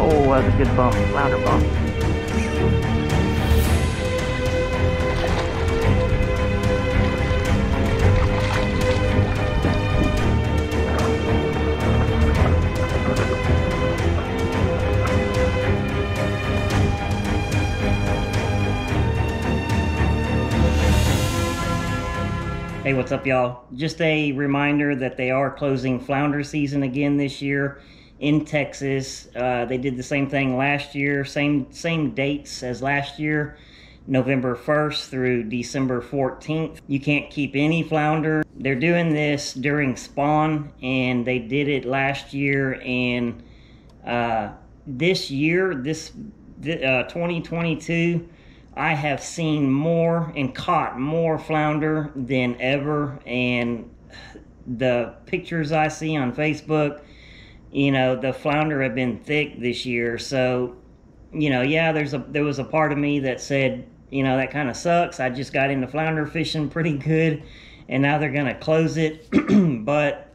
Oh, that's a good bump, louder bump. Hey, what's up, y'all? Just a reminder that they are closing flounder season again this year in Texas. Uh, they did the same thing last year, same same dates as last year, November 1st through December 14th. You can't keep any flounder. They're doing this during spawn, and they did it last year. And uh, this year, this uh, 2022 I have seen more and caught more flounder than ever. And the pictures I see on Facebook, you know, the flounder have been thick this year. So, you know, yeah, there's a there was a part of me that said, you know, that kind of sucks. I just got into flounder fishing pretty good, and now they're gonna close it. but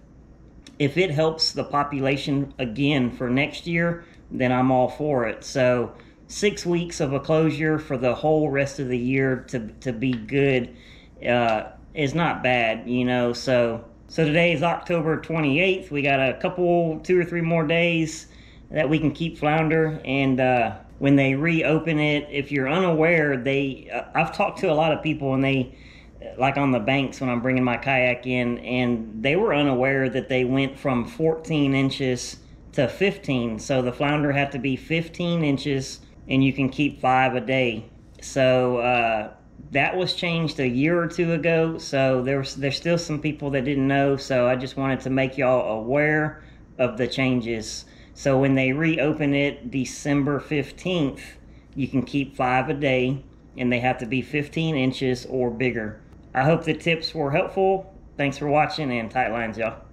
if it helps the population again for next year, then I'm all for it. So six weeks of a closure for the whole rest of the year to to be good uh, is not bad, you know. So so today is October 28th. We got a couple, two or three more days that we can keep flounder, and uh, when they reopen it, if you're unaware, they uh, I've talked to a lot of people and they like on the banks when I'm bringing my kayak in, and they were unaware that they went from 14 inches to 15. So the flounder have to be 15 inches and you can keep five a day. So uh, that was changed a year or two ago. So there's there's still some people that didn't know. So I just wanted to make y'all aware of the changes. So when they reopen it December 15th, you can keep five a day and they have to be 15 inches or bigger. I hope the tips were helpful. Thanks for watching and tight lines, y'all.